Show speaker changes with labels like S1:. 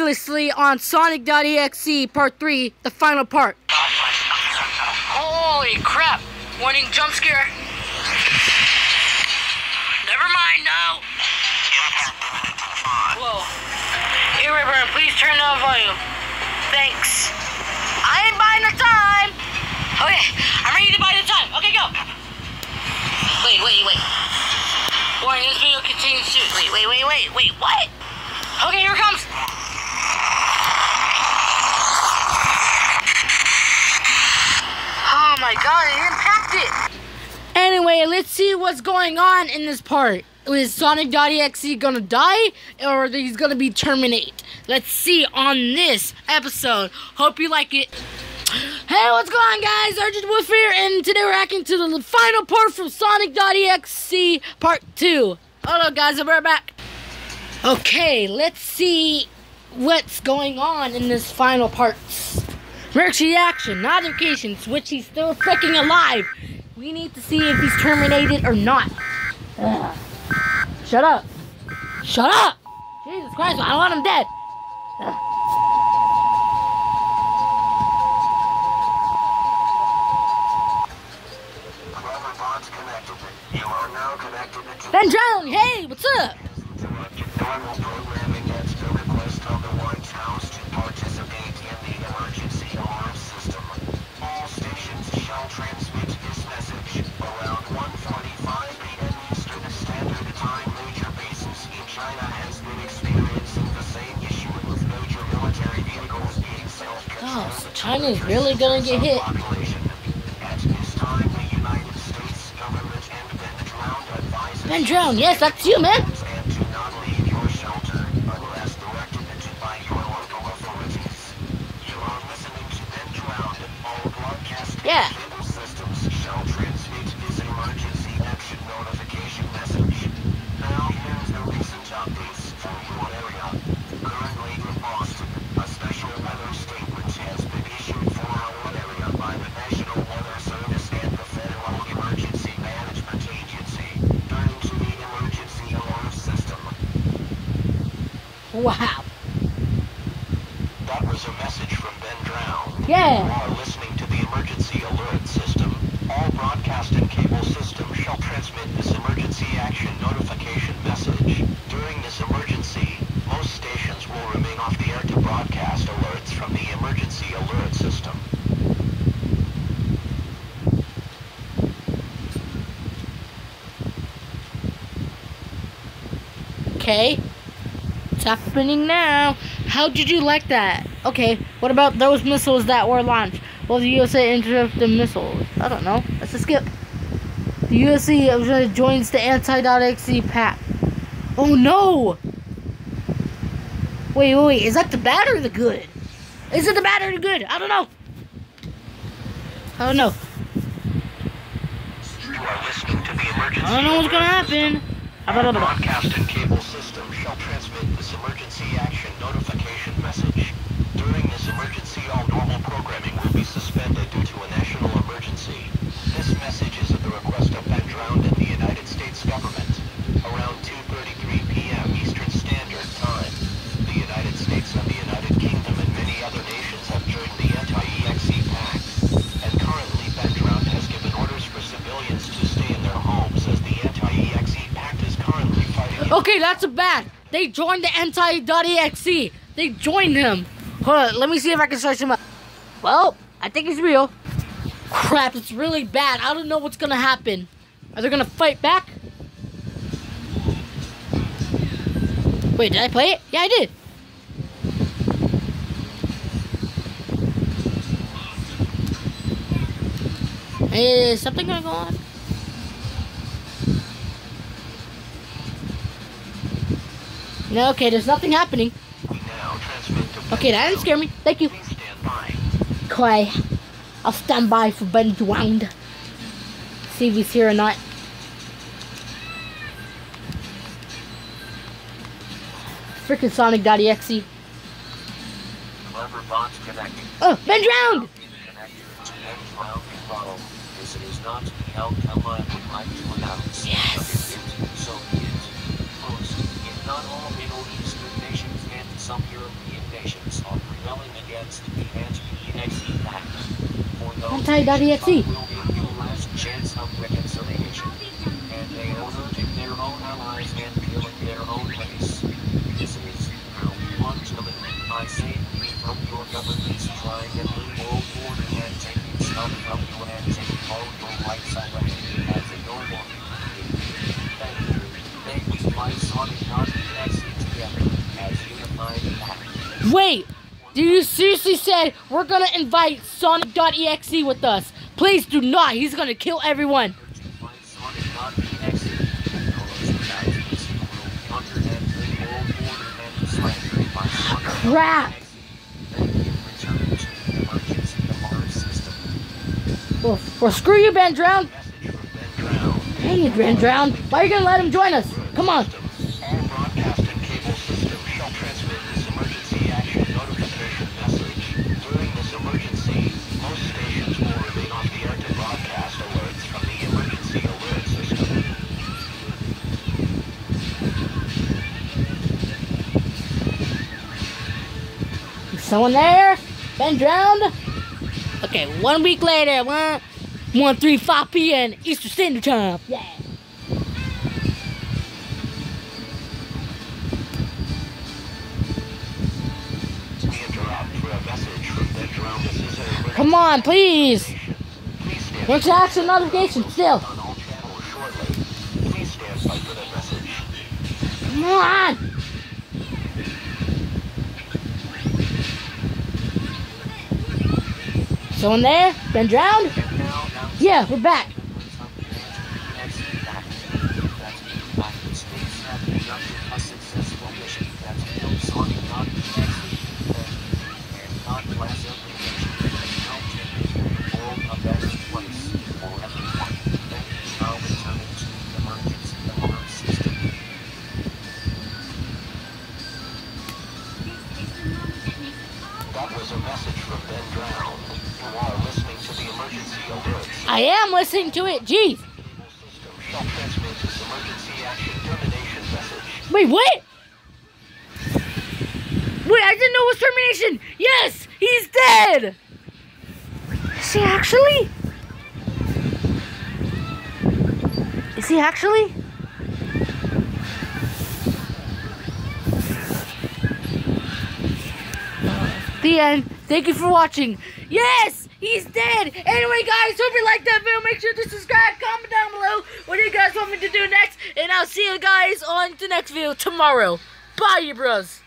S1: previously on Sonic.exe Part 3, the final part. Holy crap! Warning jump scare. Never mind, no! Whoa. Hey, Ripper, please turn down volume. Thanks. I ain't buying the time! Okay, I'm ready to buy the time. Okay, go! Wait, wait, wait. Warning, this video contains... Wait, wait, wait, wait, wait, what? Okay, here it comes. Oh my god, it impacted it. Anyway, let's see what's going on in this part. Is Sonic.exe gonna die or he's gonna be terminate? Let's see on this episode. Hope you like it. Hey, what's going on, guys? RJ the Wolf here, and today we're acting to the final part from Sonic.exe Part 2. Hello, guys, right back. Okay, let's see what's going on in this final part. Merch reaction, notifications, which he's still freaking alive. We need to see if he's terminated or not. Ugh. Shut up. Shut up! Jesus Christ, I want him dead. Ugh. Ben Drown, hey, what's up? China's really gonna get hit.
S2: Population. At this time, the United States government and Ben Drowned
S1: Ben Drown, yes, that's you, man.
S2: and to not leave your shelter unless directed to by your local authorities. You are listening to Ben Drowned. All broadcast
S1: Yeah.
S2: cable systems shall transmit this emergency action notification message. Now here's the recent updates for your area. Currently in Boston, a special weather statement has been issued for our area by the National Weather Service and the Federal Emergency Management Agency. Turn to the emergency alarm system.
S1: Wow.
S2: That was a message from Ben Drown.
S1: Yeah.
S2: You are listening to the emergency alert system. All broadcast and cable systems shall transmit this emergency action notification message. During this emergency, most stations will remain off the air to broadcast alerts from the emergency alert system.
S1: Okay. It's happening now. How did you like that? Okay, what about those missiles that were launched? Well, the USA intercepted the missiles. I don't know. Let's just skip. The USA joins the anti.exe pact. Oh no! Wait, wait, wait. Is that the bad or the good? Is it the bad or the good? I don't know. I don't know.
S2: You are listening to the emergency
S1: I don't know what's gonna happen.
S2: System. Broadcast and cable systems shall transmit this emergency action notification message. During this emergency, all normal programming will be suspended due to a national emergency. This message is at the request of Ben Drowned and the United States government. Around 2.33 p.m. Eastern Standard Time, the United States and the United Kingdom and many other nations have joined the anti-EXE pact. And currently, Ben Drowned has given orders for civilians to stay in their homes as the anti-EXE pact is currently fighting.
S1: Okay, that's a bad. They joined the anti.exe. They joined him. Hold on, let me see if I can search him up. Well, I think he's real. Crap, it's really bad. I don't know what's gonna happen. Are they gonna fight back? Wait, did I play it? Yeah, I did. Is something gonna go on? No, okay, there's nothing happening. Okay, that didn't scare me. Thank you. Okay, I'll stand by for Ben Drowned. See if he's here or not. Freaking Sonic.exe.
S2: Bots connecting.
S1: Oh, Ben Drowned!
S2: Connected not all Middle Eastern nations and some European nations are rebelling against the anti-exe act. For those
S1: Anti.exe.
S2: will give you last chance of reconciliation. And they are hurting their own allies and killing their own race. This is how we want to live. I say we from your government's trying a new world order and taking stuff from you and taking all your rights away as a no more. Thank you. Thank you, my Sonic Exe together as unified act.
S1: Wait! Do you seriously said we're gonna invite Sonic.exe with us? Please do not. He's gonna kill everyone. Crap. Well, well screw you, Ben Drown. It, Ben Drown. Why are you gonna let him join us? Come on.
S2: All broadcast and cable systems shall transmit this emergency action notification message. During this emergency, most stations will remain off the air to broadcast alerts from the emergency alert system.
S1: Someone there? Ben Drowned? Okay, one week later, one, one, three, five p.m. Eastern Standard Time. Yeah.
S2: To interrupt for a message from Ben Drown, this is an emergency
S1: Come on, please.
S2: Please stand
S1: Where's the action notification? Still.
S2: on all channels shortly. Please stand by for that message.
S1: Come on. Someone there? Ben drowned? Yeah, we're back.
S2: That was a message from Ben Drown.
S1: I am listening to it. Jeez. Wait, what? Wait, I didn't know it was termination. Yes, he's dead. Is he actually? Is he actually? The end. Thank you for watching. Yes, he's dead. Anyway, guys, hope you liked that video. Make sure to subscribe, comment down below what do you guys want me to do next, and I'll see you guys on the next video tomorrow. Bye, you bros.